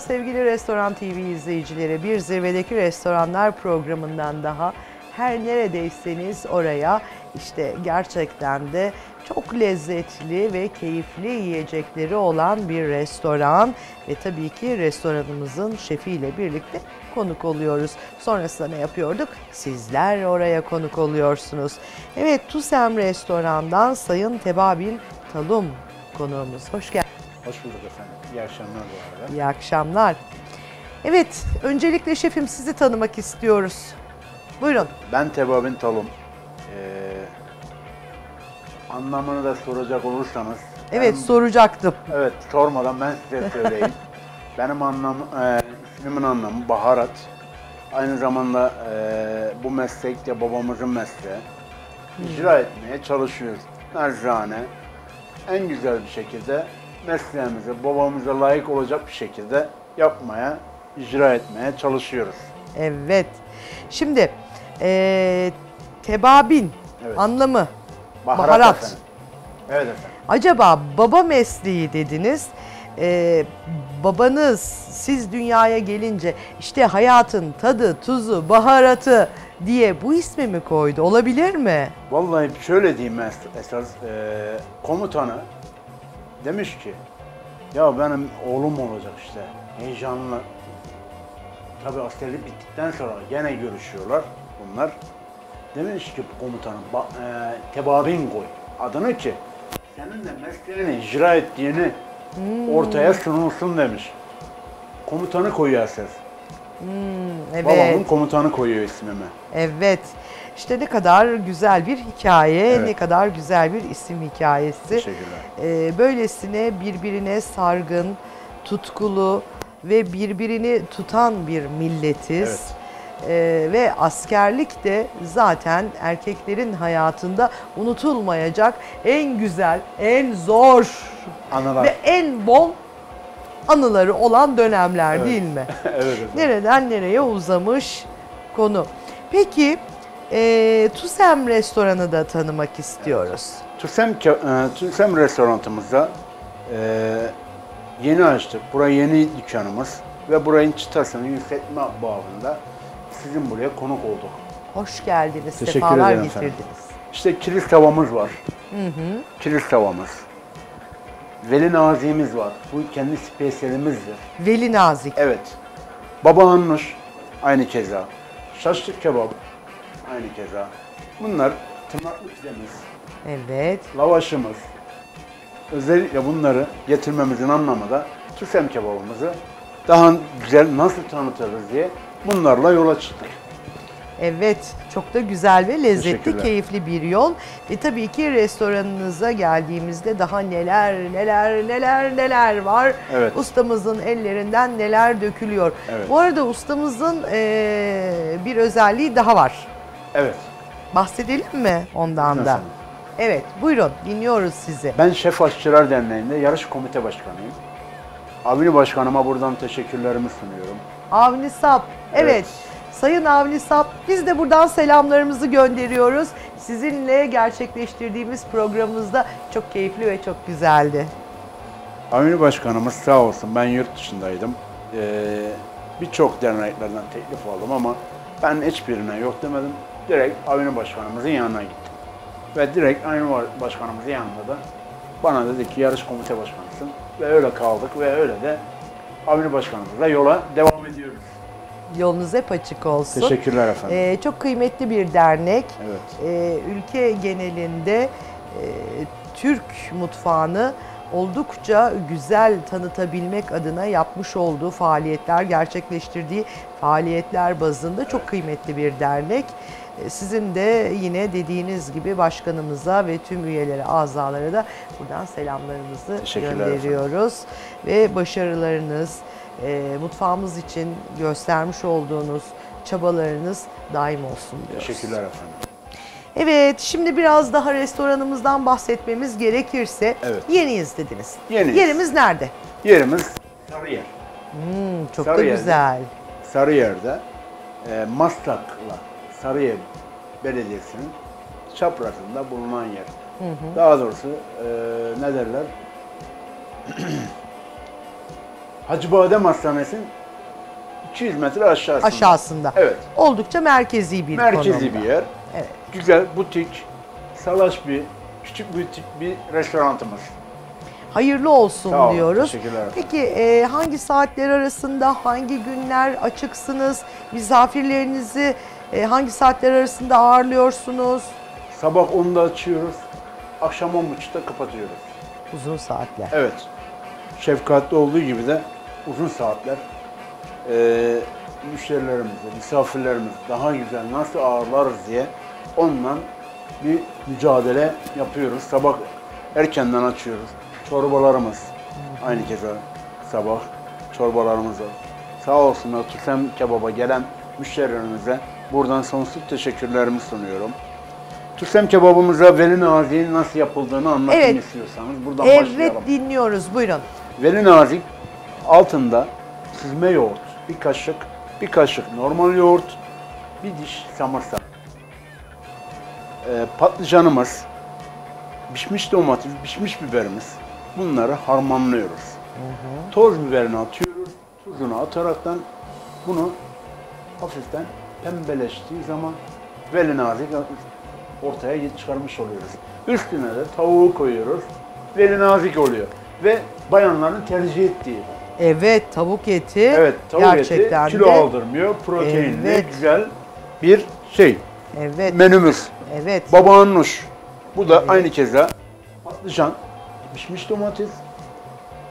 Sevgili Restoran TV izleyicileri. Bir Zirvedeki Restoranlar programından daha her neredeyseniz oraya işte gerçekten de çok lezzetli ve keyifli yiyecekleri olan bir restoran ve tabii ki restoranımızın şefiyle birlikte konuk oluyoruz. Sonrasında ne yapıyorduk? Sizler oraya konuk oluyorsunuz. Evet Tusem Restoran'dan Sayın Tebabil Talum konuğumuz. Hoş geldiniz. Hoş bulduk efendim. İyi akşamlar bu arada. İyi akşamlar. Evet, öncelikle şefim sizi tanımak istiyoruz. Buyurun. Ben Tebabin Talum. Ee, anlamını da soracak olursanız. Evet, ben- soracaktım. Evet, sormadan ben size söyleyeyim. Benim anlamı, e, ismimin anlamı baharat. Aynı zamanda e, bu meslek de babamızın mesleği. İcra etmeye çalışıyoruz. Narzane en güzel bir şekilde mesleğimizi babamıza layık olacak bir şekilde yapmaya, icra etmeye çalışıyoruz. Evet. Şimdi, eee tebabin Evet. anlamı, Baharat, Baharat. efendim. Evet efendim. acaba baba mesleği dediniz. Eee, babanız siz dünyaya gelince işte hayatın tadı, tuzu, baharatı diye bu ismi mi koydu? Olabilir mi? Vallahi şöyle diyeyim es- esas e, komutanı demiş ki ya benim oğlum olacak işte heyecanlı. Tabi askerlik bittikten sonra gene görüşüyorlar bunlar. Demiş ki komutanım ba- e, tebabin koy adını ki senin de mesleğini icra ettiğini ortaya sunulsun demiş. Komutanı koyuyor esas. Evet. Babamın komutanı koyuyor ismimi. Evet. İşte ne kadar güzel bir hikaye, Evet. ne kadar güzel bir isim hikayesi. Teşekkürler. Ee, böylesine birbirine sargın, tutkulu ve birbirini tutan bir milletiz. Evet. Ee, ve askerlik de zaten erkeklerin hayatında unutulmayacak en güzel, en zor Anılar. ve en bol anıları olan dönemler Evet. değil mi? evet efendim. Nereden nereye uzamış konu. Peki e, Tusem restoranı da tanımak istiyoruz. Tüsem, ke- e, Tüsem restoranımızda e, yeni açtık. Burası yeni dükkanımız ve burayın çıtasını yükseltme bağında sizin buraya konuk olduk. Hoş geldiniz, Teşekkür sefalar ederim efendim. getirdiniz. İşte kilis tavamız var. Kilis tavamız. Veli nazimiz var. Bu kendi spesiyelimizdir. Veli Nazik. Evet. Baba hannuş aynı keza. Şaşlık kebap aynı keza. Bunlar tırnaklı pidemiz. Evet. lavaşımız. Özellikle bunları getirmemizin anlamı da tüfem kebabımızı daha güzel nasıl tanıtırız diye bunlarla yola çıktık. Evet, çok da güzel ve lezzetli, keyifli bir yol. Ve tabii ki restoranınıza geldiğimizde daha neler, neler, neler, neler var. Evet. Ustamızın ellerinden neler dökülüyor. Evet. Bu arada ustamızın eee, bir özelliği daha var. Evet. Bahsedelim mi ondan da? Evet, buyurun dinliyoruz sizi. Ben Şef Aşçılar Derneği'nde yarış komite başkanıyım. Avni Başkanıma buradan teşekkürlerimi sunuyorum. Avni Sap, evet. Evet. Sayın Avni Sap, biz de buradan selamlarımızı gönderiyoruz. Sizinle gerçekleştirdiğimiz programımızda çok keyifli ve çok güzeldi. Avni Başkanımız sağ olsun ben yurt dışındaydım. Ee, Birçok derneklerden teklif aldım ama ben hiçbirine yok demedim. Direkt Avni Başkanımızın yanına gittim. Ve direkt Avni Başkanımızın yanında da bana dedi ki yarış komite başkanısın. Ve öyle kaldık ve öyle de Avni Başkanımızla yola devam ediyoruz. Yolunuz hep açık olsun. Teşekkürler efendim. Ee, çok kıymetli bir dernek. Evet. Ee, ülke genelinde e, Türk mutfağını oldukça güzel tanıtabilmek adına yapmış olduğu faaliyetler, gerçekleştirdiği faaliyetler bazında çok kıymetli bir dernek. Ee, Sizin de yine dediğiniz gibi başkanımıza ve tüm üyelere, azalara da buradan selamlarımızı gönderiyoruz. Ve başarılarınız, e, mutfağımız için göstermiş olduğunuz çabalarınız daim olsun diyoruz. Teşekkürler efendim. Evet, şimdi biraz daha restoranımızdan bahsetmemiz gerekirse Evet. yeniyiz dediniz. Yeniyiz. Yerimiz nerede? Yerimiz Sarıyer. Hmm, çok da Sarıyer'de. güzel. Sarıyer'de e, Maslak'la Sarıyer Belediyesi'nin çaprazında bulunan yer. Daha doğrusu e, ne derler? Hacı Badem Hastanesi'nin 200 metre aşağısında. Aşağısında. Evet. Oldukça merkezi bir Merkezi konumda. bir yer. Evet. Güzel, butik, salaş bir, küçük butik bir restoranımız. Hayırlı olsun Sağ olun, diyoruz. teşekkürler. Peki e, hangi saatler arasında, hangi günler açıksınız? Misafirlerinizi e, hangi saatler arasında ağırlıyorsunuz? Sabah 10'da açıyoruz, akşam 10.30'da kapatıyoruz. Uzun saatler. Evet, şefkatli olduğu gibi de uzun saatler eee müşterilerimizi, misafirlerimizi daha güzel nasıl ağırlarız diye onunla bir mücadele yapıyoruz. Sabah erkenden açıyoruz. Çorbalarımız aynı keza sabah çorbalarımız var. Sağ olsunlar Tüsem Kebap'a gelen müşterilerimize buradan sonsuz teşekkürlerimi sunuyorum. Tüsem kebabımıza veli naziğin nasıl yapıldığını anlatayım Evet. istiyorsanız buradan Evet başlayalım. dinliyoruz buyurun. Veli nazik altında süzme yoğurt, bir kaşık, bir kaşık normal yoğurt, bir diş samırsak. Ee, patlıcanımız, pişmiş domates, pişmiş biberimiz. Bunları harmanlıyoruz. Toz biberini atıyoruz, tuzunu ataraktan bunu hafiften pembeleştiği zaman veli nazik ortaya çıkarmış oluyoruz. Üstüne de tavuğu koyuyoruz. Veli nazik oluyor. Ve bayanların tercih ettiği. Evet tavuk eti Evet, tavuk gerçekten eti kilo de. aldırmıyor. Proteinli, Evet. güzel bir şey. Evet. Menümüz. Evet. Babağın nuş. Bu da aynı keza patlıcan, pişmiş domates.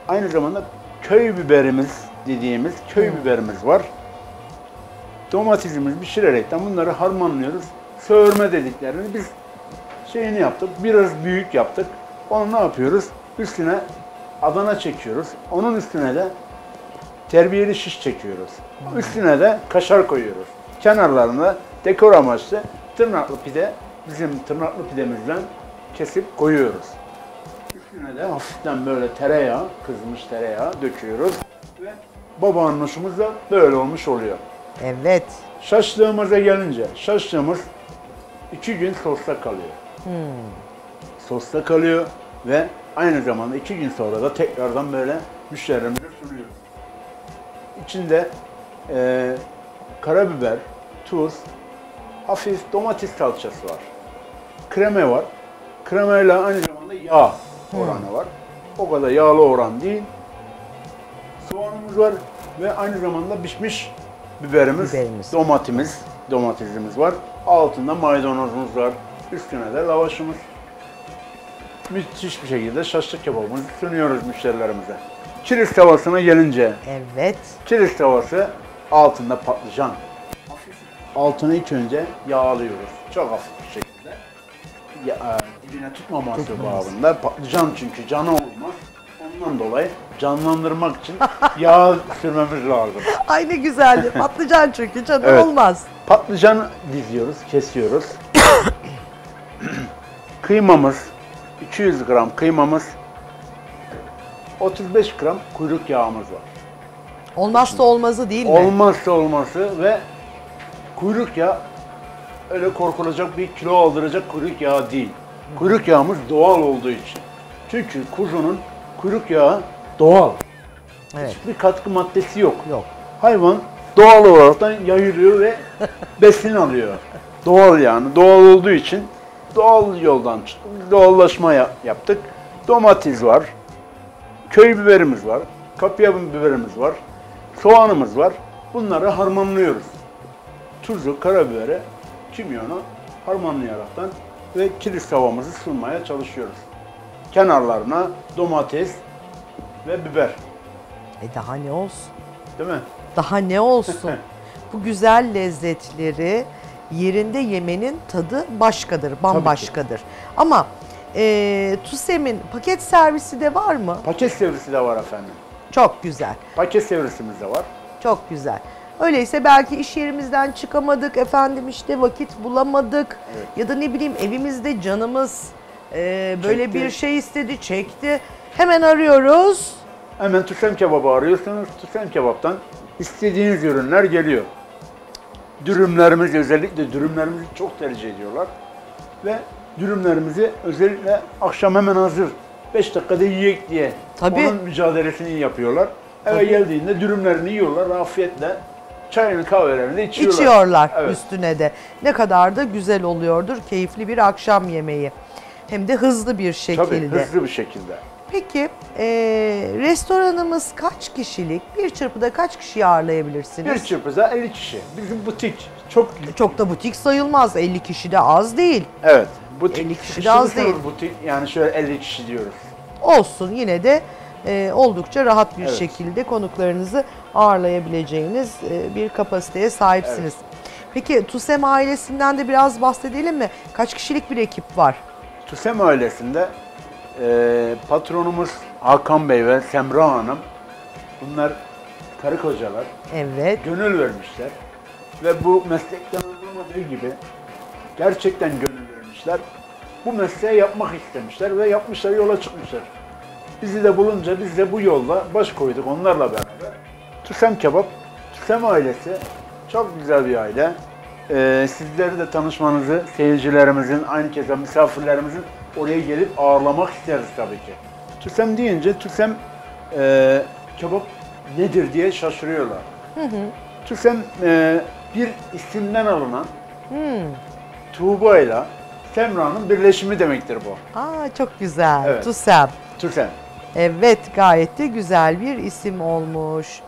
Aynı zamanda köy biberimiz dediğimiz köy biberimiz var. Domatesimizi pişirerekten bunları harmanlıyoruz. Söğürme dediklerini biz şeyini yaptık. Biraz büyük yaptık. Onu ne yapıyoruz? Üstüne Adana çekiyoruz. Onun üstüne de terbiyeli şiş çekiyoruz. Üstüne de kaşar koyuyoruz. Kenarlarına dekor amaçlı tırnaklı pide, bizim tırnaklı pidemizden kesip koyuyoruz. Üstüne de hafiften böyle tereyağı, kızmış tereyağı döküyoruz. Ve babaannuşumuz da böyle olmuş oluyor. Evet. Şaşlığımıza gelince, şaşlığımız iki gün sosta kalıyor. Sosta kalıyor ve aynı zamanda iki gün sonra da tekrardan böyle müşterilerimize sunuyoruz. İçinde eee karabiber, tuz, hafif domates salçası var. Kreme var. Kremayla aynı zamanda yağ oranı var. O kadar yağlı oran değil. Soğanımız var ve aynı zamanda pişmiş biberimiz, Biberimiz. domatimiz, domatesimiz var. Altında maydanozumuz var. Üstüne de lavaşımız. Müthiş bir şekilde şaşlık kebabımızı sunuyoruz müşterilerimize. Çiriz tavasına gelince, Evet. çiriz tavası altında patlıcan. Altını ilk önce yağlıyoruz. Çok hafif bir şekilde. Ya, e, dibine tutmaması Tutmaması. babında. Patlıcan çünkü canı olmaz. Ondan dolayı canlandırmak için yağ sürmemiz lazım. Ay ne güzeldi. Patlıcan çünkü canım Evet. olmaz. Patlıcan diziyoruz, kesiyoruz. Kıymamız, 200 gram kıymamız, 35 gram kuyruk yağımız var. Olmazsa olmazı değil mi? Olmazsa olması ve kuyruk yağı öyle korkulacak bir kilo aldıracak kuyruk yağı değil. Kuyruk yağımız doğal olduğu için. Çünkü kuzunun kuyruk yağı doğal. Evet. Hiçbir katkı maddesi yok. Yok. Hayvan doğal olaraktan yayılıyor ve besin alıyor. Doğal yani. Doğal olduğu için doğal yoldan çıktık. Doğallaşma ya- yaptık. Domates var. Köy biberimiz var. Kapya biberimiz var. Soğanımız var. Bunları harmanlıyoruz. Tuzu, karabiberi, kimyonu harmanlayaraktan ve kilis tavamızı sunmaya çalışıyoruz. Kenarlarına domates ve biber. E daha ne olsun? Değil mi? Daha ne olsun? Bu güzel lezzetleri yerinde yemenin tadı başkadır, bambaşkadır. Ama e, TUSEM'in paket servisi de var mı? Paket sevrisi de var efendim. Çok güzel, Paket sevrisimiz de var. çok güzel. Öyleyse belki iş yerimizden çıkamadık, efendim işte vakit bulamadık Evet. ya da ne bileyim evimizde canımız e, böyle Çekti. bir şey istedi, çekti. Hemen arıyoruz. Hemen Tüsem Kebabı arıyorsunuz. Tüsem Kebap'tan istediğiniz ürünler geliyor. Dürümlerimiz özellikle dürümlerimizi çok tercih ediyorlar. Ve dürümlerimizi özellikle akşam hemen hazır 5 dakikada yiyek diye Tabii. onun mücadelesini yapıyorlar. Eve Tabii. geldiğinde dürümlerini yiyorlar afiyetle. Çayını kahvelerini içiyorlar. İçiyorlar Evet. üstüne de. Ne kadar da güzel oluyordur. Keyifli bir akşam yemeği. Hem de hızlı bir şekilde. Tabii hızlı bir şekilde. Peki e, restoranımız kaç kişilik? Bir çırpıda kaç kişiyi ağırlayabilirsiniz? Bir çırpıda 50 kişi. Bizim butik çok Çok da butik sayılmaz. 50 kişi de az değil. Evet. Butik. 50 kişi de az değil. Butik yani şöyle 50 kişi diyoruz. Olsun yine de e, oldukça rahat bir Evet. şekilde konuklarınızı ağırlayabileceğiniz e, bir kapasiteye sahipsiniz. Peki TUSEM ailesinden de biraz bahsedelim mi? Kaç kişilik bir ekip var? TÜSEM ailesinde e, patronumuz Hakan Bey ve Semra Hanım. Bunlar karı kocalar. Evet. Gönül vermişler. Ve bu meslekten anlamadığı gibi gerçekten gönül vermişler. Bu mesleği yapmak istemişler ve yapmışlar, yola çıkmışlar. Bizi de bulunca biz de bu yolda baş koyduk onlarla beraber. TÜSEM Kebap, TÜSEM ailesi çok güzel bir aile. Ee, sizleri de tanışmanızı, seyircilerimizin, aynı keza misafirlerimizin oraya gelip ağırlamak isteriz tabii ki. TÜSEM deyince TÜSEM e, kebap nedir diye şaşırıyorlar. TÜSEM e, bir isimden alınan Tuğba ile Semra'nın birleşimi demektir bu. Aa çok güzel. Evet. TUSEM. TÜSEM. Evet gayet de güzel bir isim olmuş.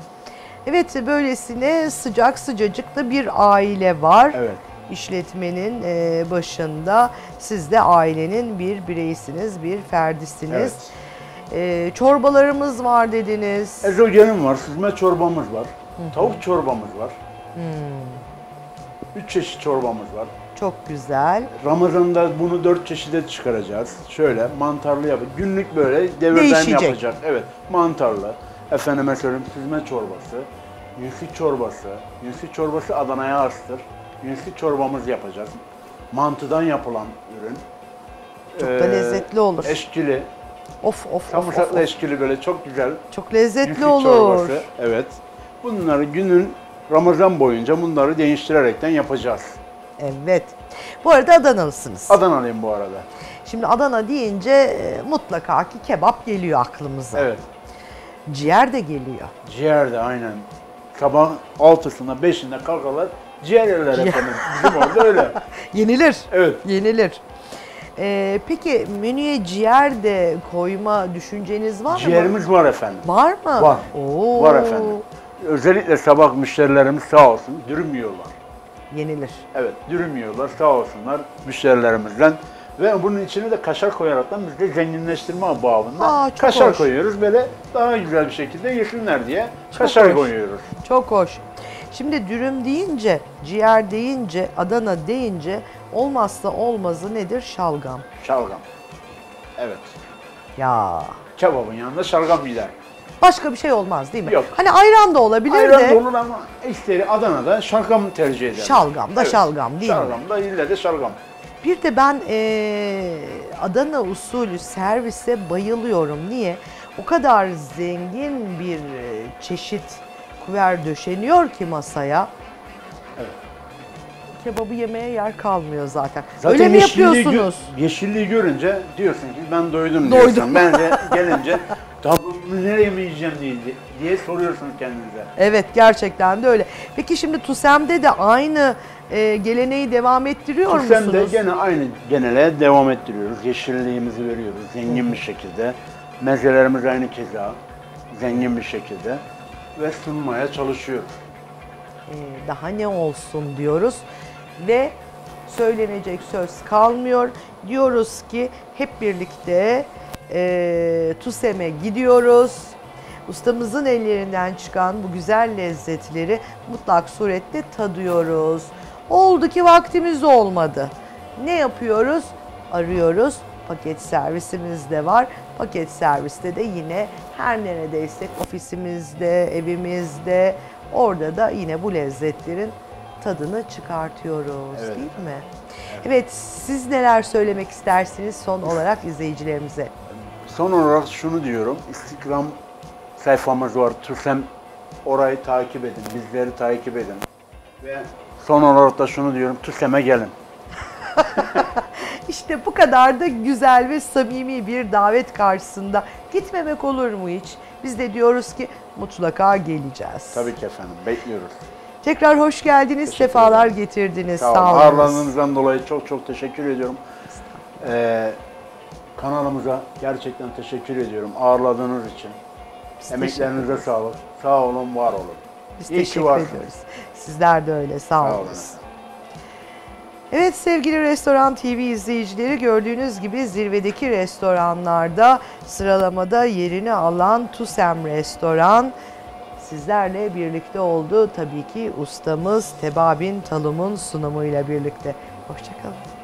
Evet böylesine sıcak sıcacık da bir aile var. Evet. İşletmenin e, başında siz de ailenin bir bireysiniz, bir ferdisiniz. E, çorbalarımız var dediniz. Ezogelin var, süzme çorbamız var. Tavuk çorbamız var. Üç çeşit çorbamız var. Çok güzel. Ramazan'da bunu dört çeşide çıkaracağız. Şöyle mantarlı yapıp günlük böyle devirden Değişecek. yapacak. Evet, mantarlı. Efendime söyleyeyim süzme çorbası, yünsük çorbası. Yünsük çorbası Adana'ya hastır. Yünsük çorbamız yapacağız. Mantıdan yapılan ürün. Ee, Çok da lezzetli olur. Eşkili, Of of of, of, of. eşkili böyle çok güzel. Çok lezzetli Yünsük olur. çorbası. Evet. Bunları günün Ramazan boyunca bunları değiştirerekten yapacağız. Evet. Bu arada Adanalısınız. Adanalıyım bu arada. Şimdi Adana deyince e, mutlaka ki kebap geliyor aklımıza. Evet. Ciğer de geliyor. Ciğer de aynen. Sabah altısında beşinde kalkarlar. Ciğer yerler efendim. Bizim orada öyle. Yenilir. Evet. Yenilir. Ee, peki menüye ciğer de koyma düşünceniz var mı? Ciğerimiz var efendim. Var mı? Var. Oo. Var efendim. Özellikle sabah müşterilerimiz sağ olsun dürüm yiyorlar. Yenilir. Evet dürüm yiyorlar sağ olsunlar müşterilerimizden. Ve bunun içine de kaşar koyaraktan biz de zenginleştirme babında Aa, çok kaşar hoş. koyuyoruz. Böyle daha güzel bir şekilde yesinler diye kaşar hoş. koyuyoruz. Çok hoş. Şimdi dürüm deyince, ciğer deyince, Adana deyince olmazsa olmazı nedir? Şalgam. Şalgam. Evet. Ya. Kebabın yanında şalgam gider. Başka bir şey olmaz değil mi? Yok. Hani ayran da olabilir Ayran de. da olur ama isteri Adana'da şalgam tercih eder. Şalgam da şalgam değil mi? Şalgam da ille de şalgam. Bir de ben eee, Adana usulü servise bayılıyorum. Niye? O kadar zengin bir e, çeşit kuver döşeniyor ki masaya. Evet. Kebabı yemeye yer kalmıyor zaten. Zaten Öyle mi yeşilliği gö- yapıyorsunuz? yeşilliği görünce diyorsun ki ben doydum, Doydum. diyorsun. Ben de gelince tabii nereye mi yiyeceğim diye, diye soruyorsunuz kendinize. Evet gerçekten de öyle. Peki şimdi TUSEM'de de aynı e, geleneği devam ettiriyor Sen de musunuz? gene aynı genele devam ettiriyoruz. Yeşilliğimizi veriyoruz zengin bir şekilde. Mezelerimiz aynı keza zengin bir şekilde ve sunmaya çalışıyoruz. Ee, daha ne olsun diyoruz ve söylenecek söz kalmıyor. Diyoruz ki hep birlikte e, TUSEM'e gidiyoruz. Ustamızın ellerinden çıkan bu güzel lezzetleri mutlak surette tadıyoruz. Oldu ki vaktimiz olmadı. Ne yapıyoruz? Arıyoruz. Paket servisimiz de var. Paket serviste de yine her neredeysek ofisimizde, evimizde orada da yine bu lezzetlerin tadını çıkartıyoruz Evet. değil mi? Evet. siz neler söylemek istersiniz son olarak izleyicilerimize? Son olarak şunu diyorum. Instagram sayfamız var. Tursem orayı takip edin. Bizleri takip edin. Ve son olarak da şunu diyorum. Tursem'e gelin. İşte bu kadar da güzel ve samimi bir davet karşısında gitmemek olur mu hiç? Biz de diyoruz ki mutlaka geleceğiz. Tabii ki efendim. Bekliyoruz. Tekrar hoş geldiniz, Teşekkür sefalar ederim. getirdiniz. Sağ Sağ, olun. olun. Ağırlandığınızdan dolayı çok çok teşekkür ediyorum. Ee, kanalımıza gerçekten teşekkür ediyorum. Ağırladığınız için. Biz Emeklerinize sağlık. Sağ olun, var olun. Biz İyi teşekkür varsınız. ediyoruz. Sizler de öyle, sağ, Sağ olun. Evet sevgili Restoran TV izleyicileri gördüğünüz gibi zirvedeki restoranlarda sıralamada yerini alan Tusem Restoran sizlerle birlikte oldu. Tabii ki ustamız Tebabin Talum'un sunumuyla birlikte. Hoşçakalın.